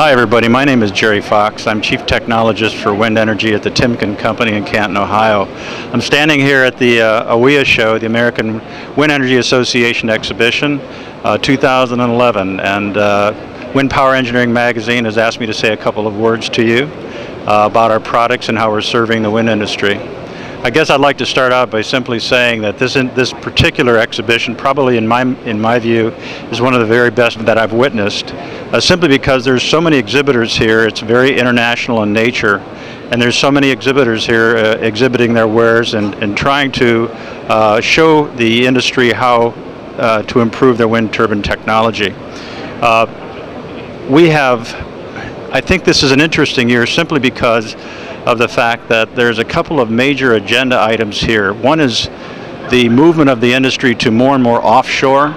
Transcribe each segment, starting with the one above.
Hi everybody, my name is Jerry Fox. I'm Chief Technologist for Wind Energy at the Timken Company in Canton, Ohio. I'm standing here at the uh, AWEA show, the American Wind Energy Association exhibition, uh, 2011, and uh, Wind Power Engineering magazine has asked me to say a couple of words to you uh, about our products and how we're serving the wind industry. I guess I'd like to start out by simply saying that this in, this particular exhibition, probably in my in my view, is one of the very best that I've witnessed. Uh, simply because there's so many exhibitors here, it's very international in nature, and there's so many exhibitors here uh, exhibiting their wares and, and trying to uh, show the industry how uh, to improve their wind turbine technology. Uh, we have, I think this is an interesting year simply because of the fact that there's a couple of major agenda items here. One is the movement of the industry to more and more offshore.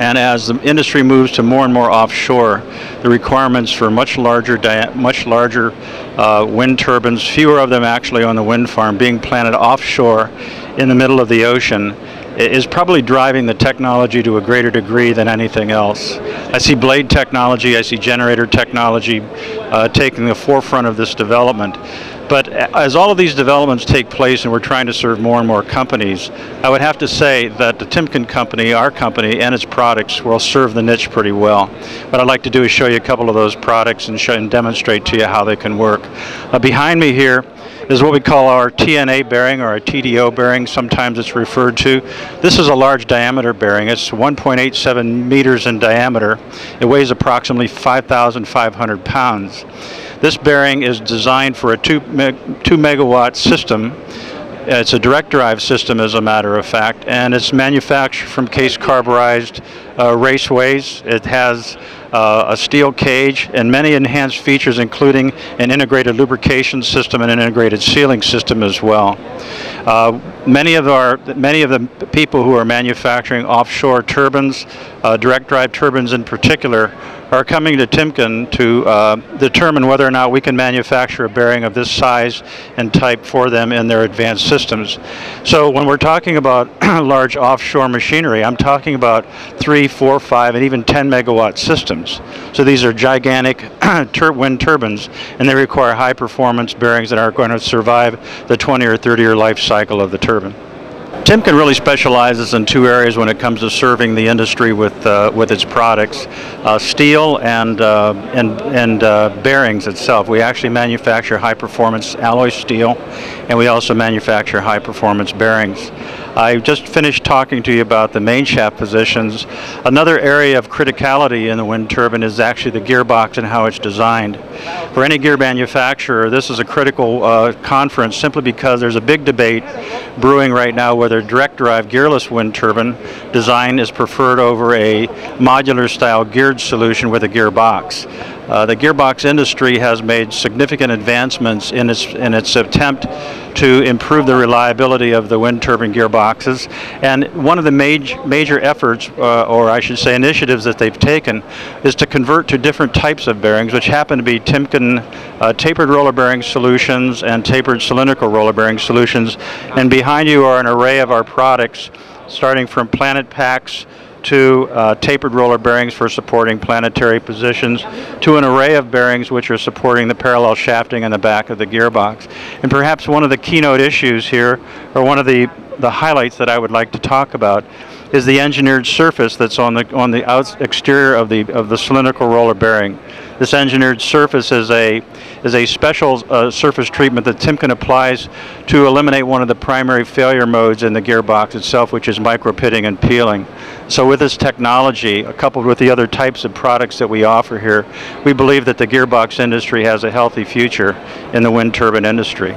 And as the industry moves to more and more offshore, the requirements for much larger, much larger uh, wind turbines, fewer of them actually on the wind farm, being planted offshore in the middle of the ocean, is probably driving the technology to a greater degree than anything else. I see blade technology, I see generator technology uh, taking the forefront of this development. But as all of these developments take place and we're trying to serve more and more companies, I would have to say that the Timken company, our company, and its products will serve the niche pretty well. What I'd like to do is show you a couple of those products and, show and demonstrate to you how they can work. Uh, behind me here is what we call our TNA bearing or a TDO bearing, sometimes it's referred to. This is a large diameter bearing. It's 1.87 meters in diameter. It weighs approximately 5,500 pounds. This bearing is designed for a 2, me 2 megawatt system it's a direct drive system, as a matter of fact, and it's manufactured from case carburized uh, raceways. It has uh, a steel cage, and many enhanced features, including an integrated lubrication system and an integrated sealing system as well. Uh, many of our many of the people who are manufacturing offshore turbines, uh, direct drive turbines in particular, are coming to Timken to uh, determine whether or not we can manufacture a bearing of this size and type for them in their advanced systems. So when we're talking about large offshore machinery, I'm talking about three, four, five, and even 10 megawatt systems. So these are gigantic tur wind turbines, and they require high performance bearings that are going to survive the 20 or 30 year life cycle of the turbine. Timken really specializes in two areas when it comes to serving the industry with uh, with its products: uh, steel and uh, and and uh, bearings itself. We actually manufacture high performance alloy steel, and we also manufacture high performance bearings. I just finished talking to you about the main shaft positions. Another area of criticality in the wind turbine is actually the gearbox and how it's designed. For any gear manufacturer, this is a critical uh, conference simply because there's a big debate brewing right now whether direct drive gearless wind turbine design is preferred over a modular style geared solution with a gearbox. Uh, the gearbox industry has made significant advancements in its, in its attempt to improve the reliability of the wind turbine gearboxes. And one of the major, major efforts, uh, or I should say initiatives that they've taken, is to convert to different types of bearings, which happen to be Timken uh, tapered roller bearing solutions and tapered cylindrical roller bearing solutions. And behind you are an array of our products, starting from Planet Pacs to uh, tapered roller bearings for supporting planetary positions, to an array of bearings which are supporting the parallel shafting in the back of the gearbox. And perhaps one of the keynote issues here, or one of the, the highlights that I would like to talk about, is the engineered surface that's on the on the exterior of the of the cylindrical roller bearing. This engineered surface is a is a special uh, surface treatment that Timken applies to eliminate one of the primary failure modes in the gearbox itself, which is micro-pitting and peeling. So with this technology, coupled with the other types of products that we offer here, we believe that the gearbox industry has a healthy future in the wind turbine industry.